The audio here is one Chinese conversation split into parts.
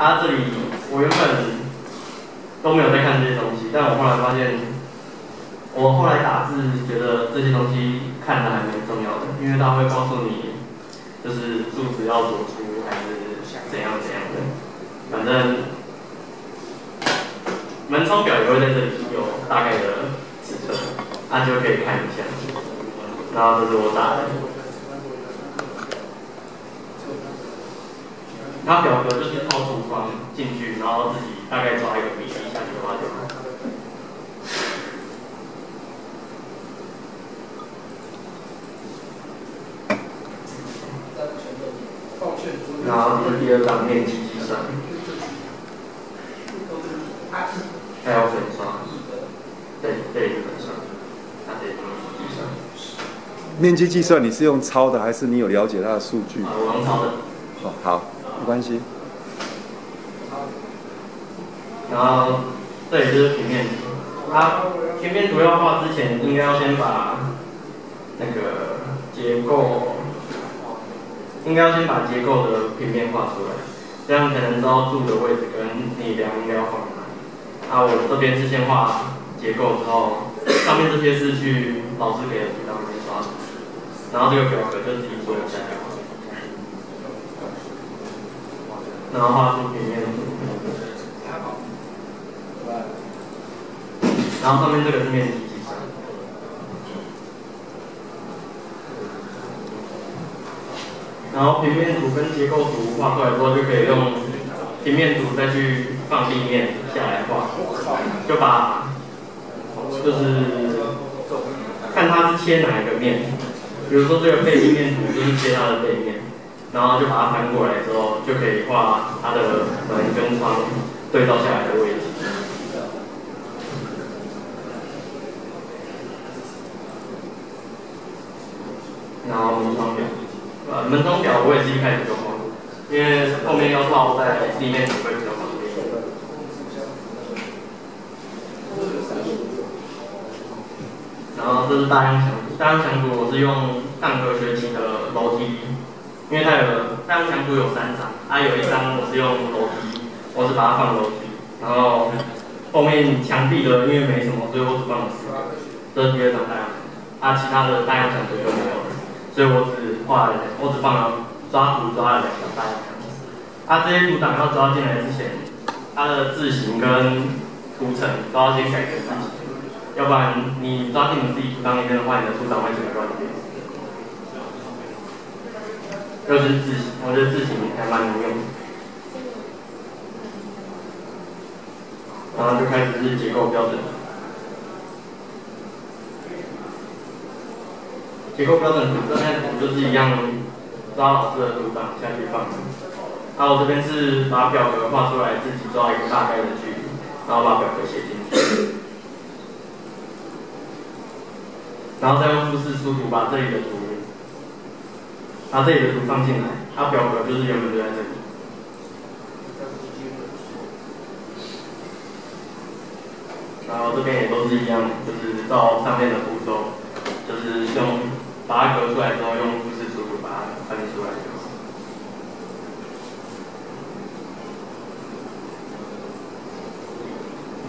啊，这里我原本都没有在看这些东西，但我后来发现，我后来打字觉得这些东西看的还蛮重要的，因为它会告诉你，就是柱子要多粗还是怎样怎样的，反正门窗表也会在这里有大概的尺寸，那就可以看一下。然后这是我打的。它表格就是套框进去，然后自己大概抓一个比例下去画就好。然后这是第二张面积计算，还要粉刷，对对粉刷，它这面积计算。面积计算你是用抄的，还是你有了解它的数据？啊，我用抄的。哦，好，没关系。然后这里就是平面图，它平面图要画之前，应该要先把那个结构，应该要先把结构的平面画出来，这样才能知道柱的位置跟你量应该要放哪。啊，我这边是先画结构之后，上面这些是去老师给的图档里面刷，然后这个表格就自己做一下。然后画出平面图。然后上面这个是面积计算，然后平面图跟结构图画出来之后，就可以用平面图再去放地面下来画，就把就是看它是切哪一个面，比如说这个背立面图就是切它的背面，然后就把它翻过来之后，就可以画它的门跟窗对照下来的位置。然后门窗表，呃，门窗表我也是一开始就画，因为后面要套在地面图会比较方便。然后这是大样墙图，大样墙图我是用上个学期的楼梯，因为它有大样墙图有三张，它有一张我是用楼梯，我是把它放楼梯，然后后面墙壁的因为没什么，所以我只放了四个，这是第二张大样墙，啊，其他的大样墙图就没有了。所以我只画了，我只放了抓图抓了两个大样墙。它这些图档要抓进来之前，它的字形跟图层都要先改成字形，要不然你抓进你自己图档里面的话，你的图档会整个乱掉。又是字形，我觉得字形还蛮能用。然后就开始是结构标准。结构标准图，这边图就是一样，抓老师的图档下去放。然后我这边是把表格画出来，自己抓一个大概的距离，然后把表格写进去。然后再用复式输图把这里的图，把这里的图放进来，它表格就是原本就在这里。然后这边也都是一样的，就是照上面的步骤，就是用。把它隔出来之后，用复式输入把它分出来就好。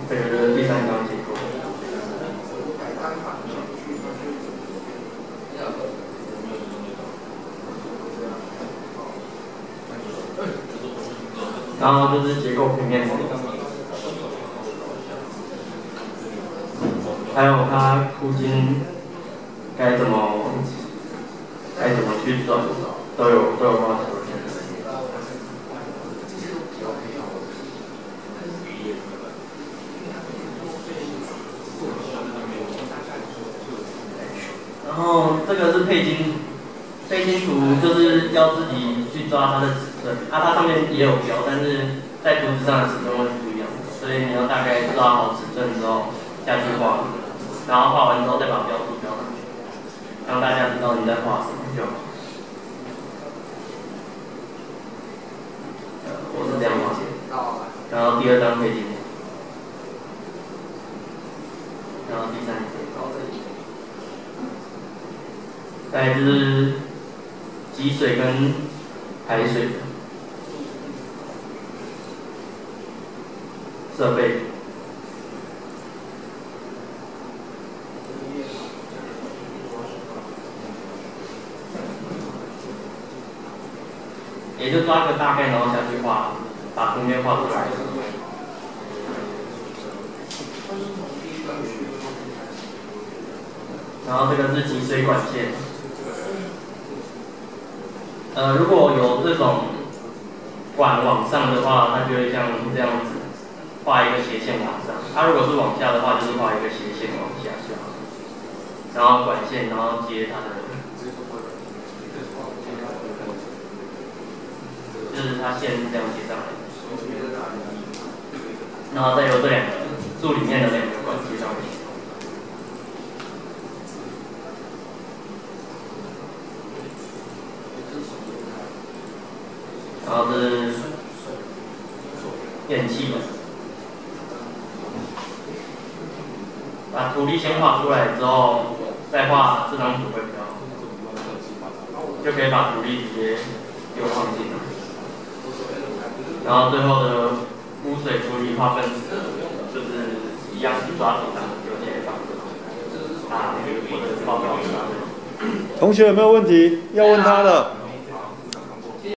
这个是第三张结构。然后就是结构平面图，还有它附近该怎么。该怎么去转，都有都有画出来。然后这个是配金，配筋图就是要自己去抓它的尺寸，啊，它上面也有标，但是在图纸上的尺寸会不一样，所以你要大概抓好尺寸之后下去画，然后画完之后再把标图标上去，让大家知道你在画什么。就，我是这样画然后第二张背景，然后第三张搞这里，再就是积水跟排水，设备。也就抓个大概，然后下去画，把空间画出来。然后这个是集水管线。呃，如果有这种管往上的话，它就会像这样子画一个斜线往上；它如果是往下的话，就是画一个斜线往下。然后管线，然后接它的，就是它线是这样接上来，然后再由这两个柱里面的两个管接上去。然后是电器，把土地先画出来之后，再画这张图会比较好，就可以把土地直接丢放进来。然后最后的污水处理化分子，就是一样抓图档丢进来放，啊，或者报告。同学有没有问题要问他的？